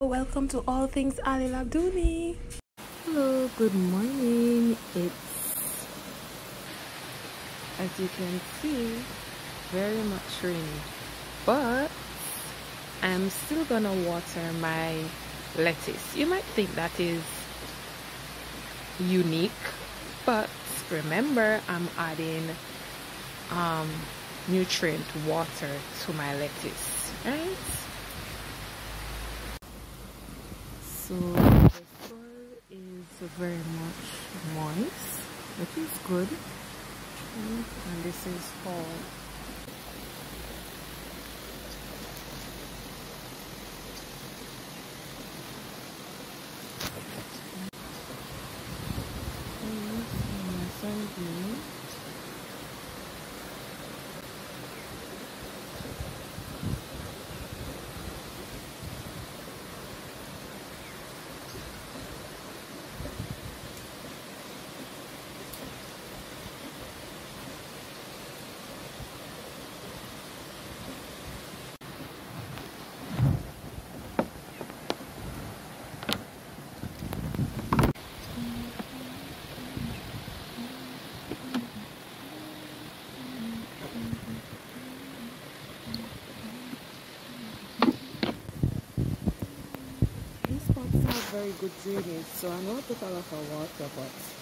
Welcome to All Things Ali Labdouni. Hello, good morning. It's as you can see very much rainy, but I'm still gonna water my lettuce. You might think that is unique, but remember I'm adding um, nutrient water to my lettuce, right? So the soil is very much moist which is good. And this is fall very good drainage so I know I put a lot of water but